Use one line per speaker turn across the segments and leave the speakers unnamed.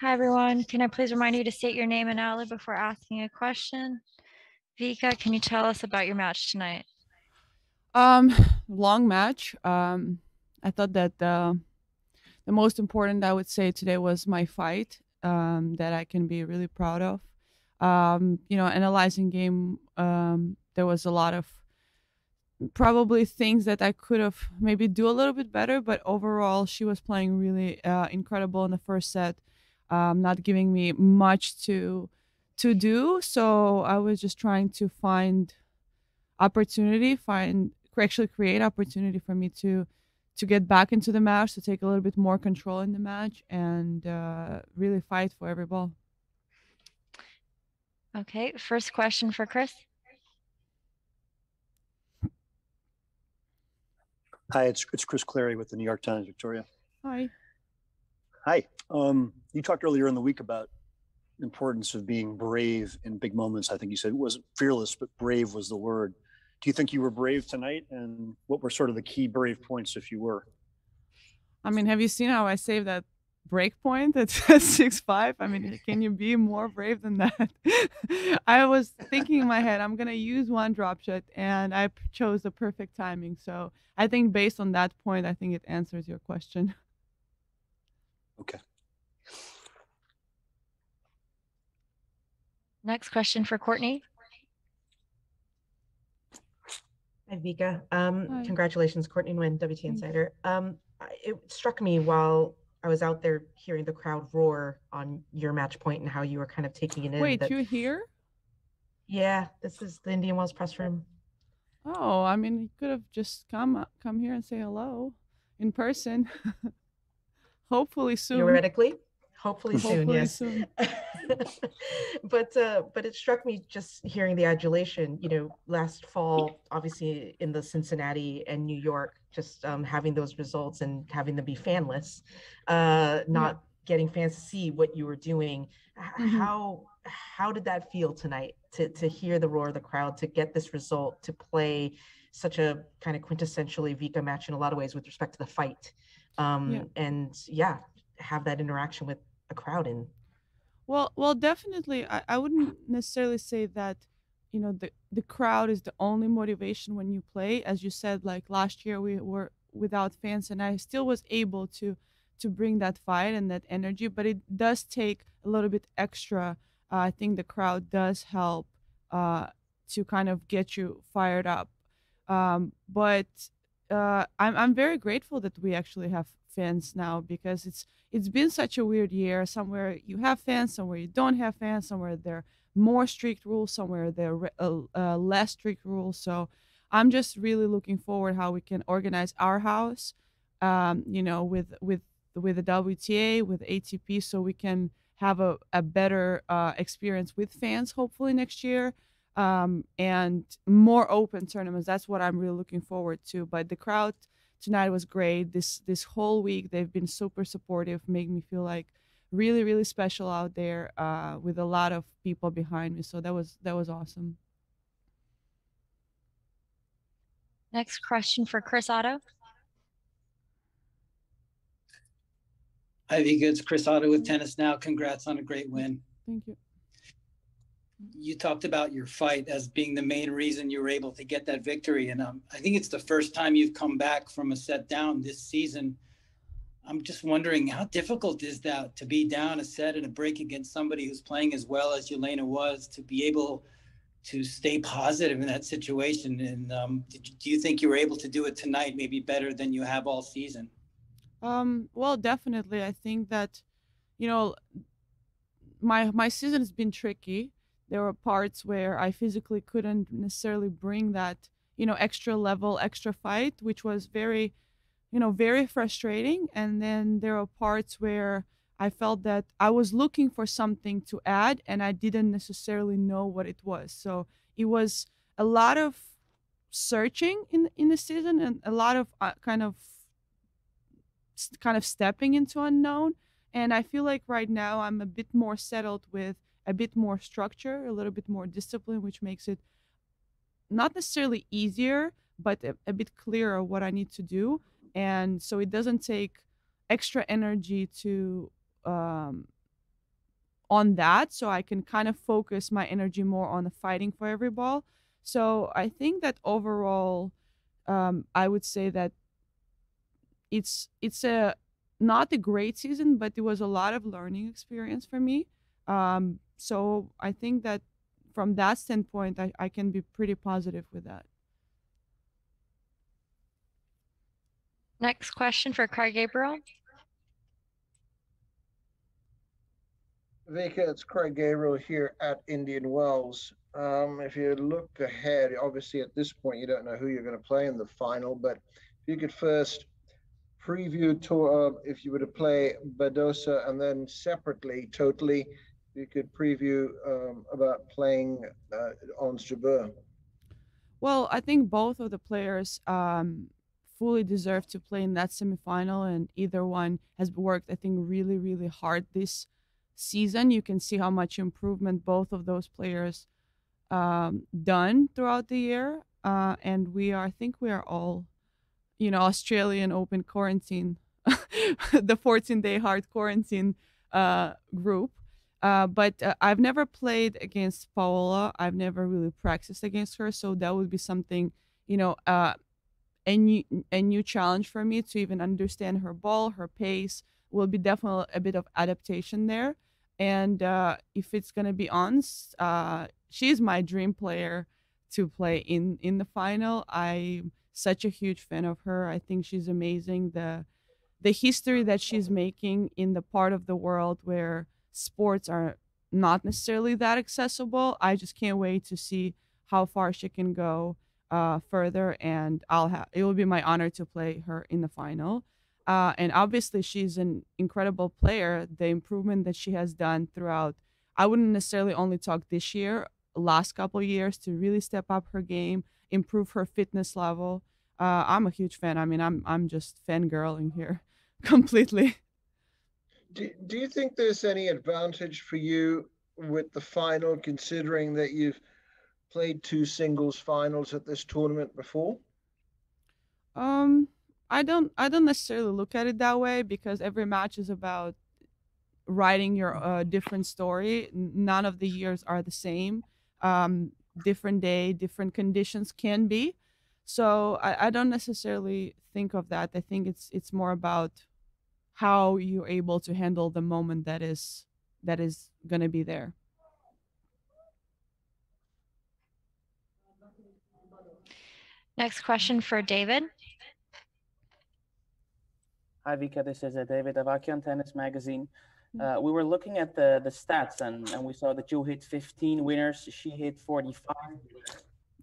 Hi, everyone. Can I please remind you to state your name and ally before asking a question? Vika, can you tell us about your match tonight?
Um, long match. Um, I thought that the the most important I would say today was my fight. Um, that I can be really proud of. Um, you know, analyzing game. Um, there was a lot of probably things that I could have maybe do a little bit better, but overall she was playing really uh, incredible in the first set, um, not giving me much to to do. So I was just trying to find opportunity, find actually create opportunity for me to to get back into the match, to take a little bit more control in the match, and uh, really fight for every ball.
Okay, first question for Chris.
Hi, it's, it's Chris Clarey with the New York Times, Victoria.
Hi.
Hi. Um, you talked earlier in the week about the importance of being brave in big moments. I think you said it wasn't fearless, but brave was the word. Do you think you were brave tonight? And what were sort of the key brave points if you were?
I mean, have you seen how I saved that break point at six five? I mean, can you be more brave than that? I was thinking in my head, I'm gonna use one drop shot, and I p- chose the perfect timing. So I think based on that point, I think it answers your question.
Okay.
Next question for Courtney.
Hi, Vika. Um,
Hi.
Congratulations, Courtney Nguyen, WT. Insider. Um, It struck me while I was out there hearing the crowd roar on your match point and how you were kind of taking it in.
Wait,
that-
you here?
Yeah, this is the Indian Wells press room.
Oh, I mean, you could have just come come here and say hello in person. Hopefully soon.
Theoretically, hopefully soon,
Hopefully
yes.
soon.
But, uh, but it struck me just hearing the adulation, you know, last fall, obviously in the Cincinnati and New York, just um, having those results and having them be fanless, uh, not getting fans to see what you were doing.
Mhm.
How, how did that feel tonight to, to hear the roar of the crowd, to get this result, to play such a kind of quintessentially Vika match in a lot of ways with respect to the fight? Um, And yeah, have that interaction with a crowd in
Well, well, definitely. I, I wouldn't necessarily say that, you know, the the crowd is the only motivation when you play. As you said, like last year we were without fans, and I still was able to to bring that fight and that energy. But it does take a little bit extra. Uh, I think the crowd does help uh, to kind of get you fired up. Um, but uh, I'm I'm very grateful that we actually have fans now because it's it's been such a weird year. Somewhere you have fans, somewhere you don't have fans, somewhere there are more strict rules, somewhere there are uh, uh, less strict rules. So I'm just really looking forward how we can organize our house, um, you know, with with with the WTA, with ATP, so we can have a, a better uh, experience with fans hopefully next year um, and more open tournaments. That's what I'm really looking forward to. But the crowd tonight was great. This this whole week they've been super supportive, make me feel like really really special out there uh, with a lot of people behind me. So that was that was awesome.
Next question for Chris Oddo.
Hi, Vika. It's Chris Oddo with Tennis Now. Congrats on a great win.
Thank you.
You talked about your fight as being the main reason you were able to get that victory. And um, I think it's the first time you've come back from a set down this season. I'm just wondering how difficult is that to be down a set and a break against somebody who's playing as well as Jelena was to be able to stay positive in that situation? And um, did do you think you were able to do it tonight, maybe better than you have all season?
Um, well, definitely. I think that, you know, my my season has been tricky. There were parts where I physically couldn't necessarily bring that, you know, extra level, extra fight, which was very, you know, very frustrating. And then there are parts where I felt that I was looking for something to add and I didn't necessarily know what it was. So it was a lot of searching in in the season and a lot of uh, kind of kind of stepping into unknown and i feel like right now i'm a bit more settled with a bit more structure a little bit more discipline which makes it not necessarily easier but a, a bit clearer what i need to do and so it doesn't take extra energy to um on that so I can kind of focus my energy more on the fighting for every ball. So I think that overall, um, I would say that it's it's a not a great season, but it was a lot of learning experience for me. Um, so I think that from that standpoint, I, I can be pretty positive with that.
Next question for Craig Gabriel.
Vika, it's Craig Gabriel here at Indian Wells. Um, if you look ahead, obviously at this point you don't know who you're going to play in the final, but if you could first preview tour uh, if you were to play Badosa and then separately, totally, you could preview um, about playing uh, Ons Jabeur.
Well, I think both of the players um, fully deserve to play in that semifinal, and either one has worked, I think, really, really hard this season. You can see how much improvement both of those players um, done throughout the year, uh, and we are, I think, we are all, you know, Australian Open quarantine, the 14-day hard quarantine uh, group. Uh, but uh, I've never played against Paula. I've never really practiced against her, so that would be something, you know, uh, a new a new challenge for me to even understand her ball, her pace. Will be definitely a bit of adaptation there. And uh, if it's gonna be Ons, uh, she's my dream player to play in in the final. I'm such a huge fan of her. I think she's amazing. The the history that she's making in the part of the world where sports are not necessarily that accessible. I just can't wait to see how far she can go uh, further, and I'll have it will be my honor to play her in the final. Uh, and obviously, she's an incredible player. The improvement that she has done throughout, I wouldn't necessarily only talk this year, last couple years to really step up her game, improve her fitness level. Uh, I'm a huge fan. I mean, I'm I'm just fangirling here completely.
Do, do you think there's any advantage for you with the final, considering that you've played two singles finals at this tournament before?
Um, I don't I don't necessarily look at it that way because every match is about writing your uh, different story. None of the years are the same. Um, different day, different conditions can be. So I, I don't necessarily think of that. I think it's it's more about how you're able to handle the moment that is that is going to be there.
Next question for David.
Hi, Vika. This is uh, David Avakian, Tennis Magazine.
Mm.
Uh, we were looking at the, the stats and, and we saw that you hit 15 winners. She hit 45.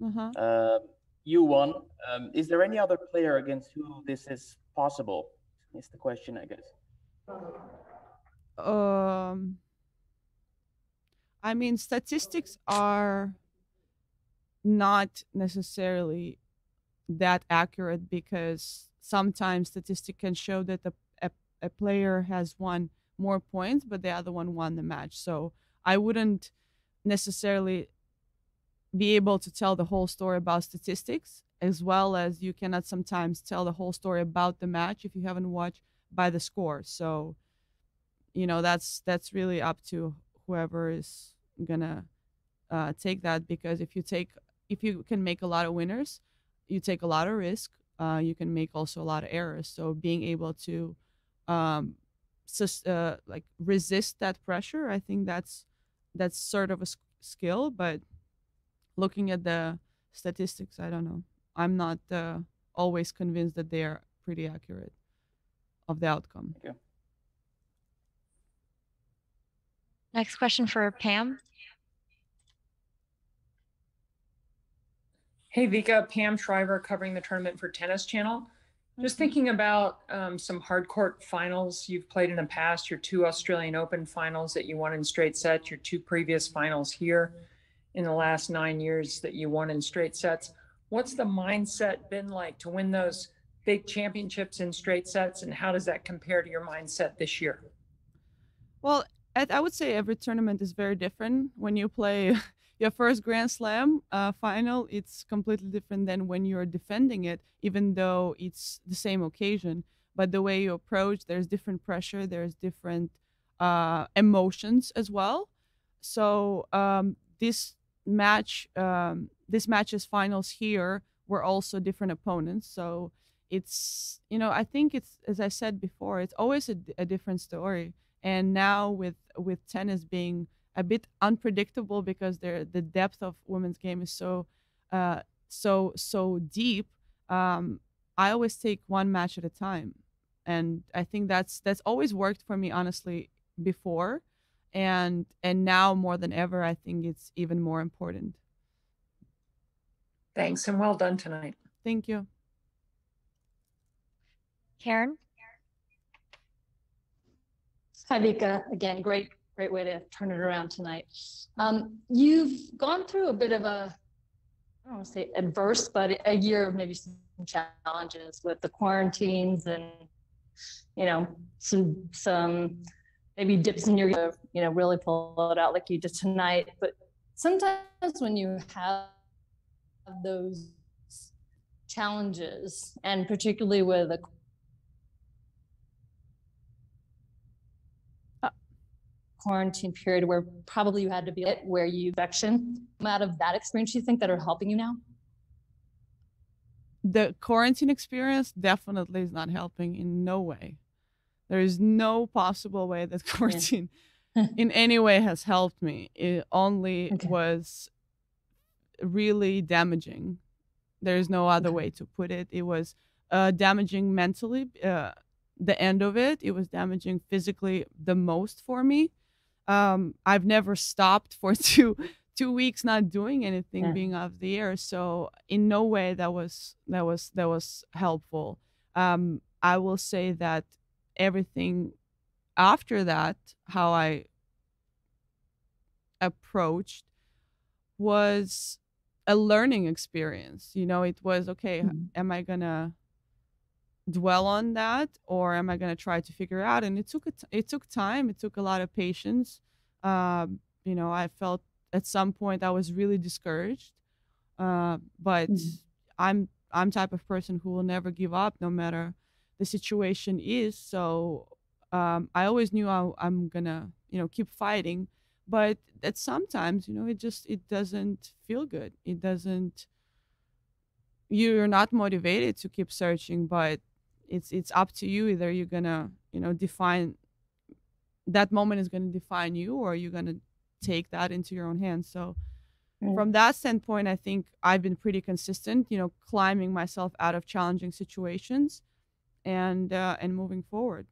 Uh-huh.
Uh, you won. Um, is there any other player against who this is possible? Is the question, I guess.
Um, I mean, statistics are not necessarily that accurate because sometimes statistics can show that a, a, a player has won more points, but the other one won the match. So I wouldn't necessarily be able to tell the whole story about statistics, as well as you cannot sometimes tell the whole story about the match if you haven't watched by the score. So, you know, that's that's really up to whoever is gonna uh, take that because if you take if you can make a lot of winners, you take a lot of risk. Uh, you can make also a lot of errors. So being able to um, sus- uh, like resist that pressure, I think that's that's sort of a skill. But looking at the statistics, I don't know. I'm not uh, always convinced that they are pretty accurate of the outcome.
Thank you.
Next question for Pam.
Hey Vika, Pam Shriver covering the tournament for Tennis Channel. Just
Mhm.
thinking about um, some hard court finals you've played in the past, your two Australian Open finals that you won in straight sets, your two previous finals here in the last nine years that you won in straight sets. What's the mindset been like to win those big championships in straight sets, and how does that compare to your mindset this year?
Well, I, would say every tournament is very different. When you play your first Grand Slam uh, final, it's completely different than when you're defending it, even though it's the same occasion. But the way you approach, there's different pressure, there's different uh, emotions as well. So um, this match, um, this match's finals here were also different opponents. So it's you know I think it's as I said before, it's always a, a different story. And now with with tennis being a bit unpredictable because the depth of women's game is so uh, so so deep. Um, I always take one match at a time, and I think that's that's always worked for me honestly before, and and now more than ever, I think it's even more important.
Thanks and well done tonight.
Thank you.
Karen?
Hi, Vika. Again, great, great way to turn it around tonight. Um, you've gone through a bit of a, I don't want to say adverse, but a year of maybe some challenges with the quarantines and, you know, some, some maybe dips in your, you know, really pull it out like you did tonight. But sometimes when you have those challenges, and particularly with a quarantine period where probably you had to be it where you infection out of that experience you think that are helping you now
the quarantine experience definitely is not helping in no way there is no possible way that quarantine yeah. in any way has helped me it only okay. was really damaging there's no other okay. way to put it it was uh, damaging mentally uh, the end of it it was damaging physically the most for me um, I've never stopped for two two weeks not doing anything, yeah. being off the air. So in no way that was that was that was helpful. Um, I will say that everything after that, how I approached was a learning experience. You know, it was okay, mm-hmm. am I gonna dwell on that or am i going to try to figure out and it took a t- it took time it took a lot of patience um, you know i felt at some point i was really discouraged uh, but mm-hmm. i'm i'm type of person who will never give up no matter the situation is so um, i always knew I, i'm gonna you know keep fighting but that sometimes you know it just it doesn't feel good it doesn't you're not motivated to keep searching but it's it's up to you either you're gonna you know define that moment is gonna define you or you're gonna take that into your own hands so mm. from that standpoint i think i've been pretty consistent you know climbing myself out of challenging situations and uh, and moving forward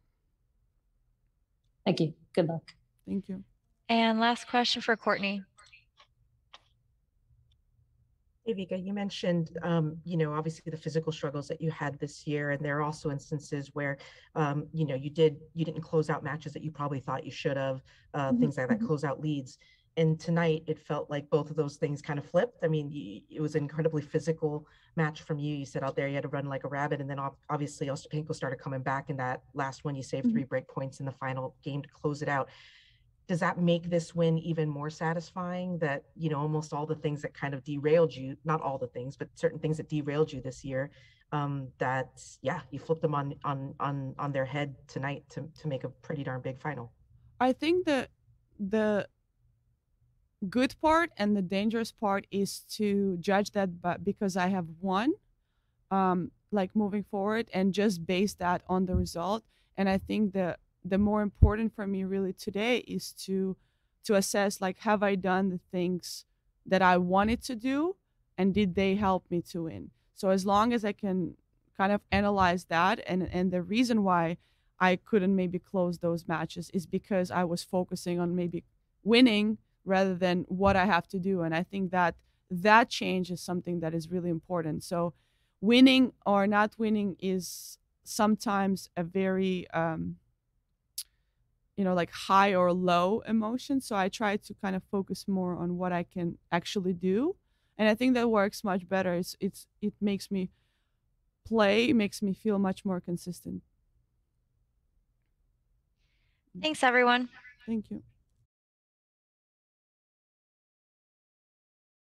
thank you good luck
thank you
and last question for courtney
Hey, Vika, you mentioned, um, you know, obviously the physical struggles that you had this year, and there are also instances where, um, you know, you did you didn't close out matches that you probably thought you should have, uh, mm-hmm. things like that, mm-hmm. close out leads. And tonight, it felt like both of those things kind of flipped. I mean, you, it was an incredibly physical match from you. You said out there you had to run like a rabbit, and then obviously Ostapenko started coming back in that last one. You saved mm-hmm. three break points in the final game to close it out does that make this win even more satisfying that you know almost all the things that kind of derailed you not all the things but certain things that derailed you this year um that yeah you flipped them on on on on their head tonight to to make a pretty darn big final
i think that the good part and the dangerous part is to judge that but because i have won um like moving forward and just base that on the result. And i think the the more important for me really today is to to assess like have i done the things that i wanted to do and did they help me to win? So as long as i can kind of analyze that and and the reason why i couldn't maybe close those matches is because i was focusing on maybe winning rather than what i have to do. And i think that that change is something that is really important. So winning or not winning is sometimes a very um, you know like high or low emotion. So i try to kind of focus more on what i can actually do. And i think that works much better. It's it's it makes me play makes me feel much more consistent.
Thanks everyone.
Thank you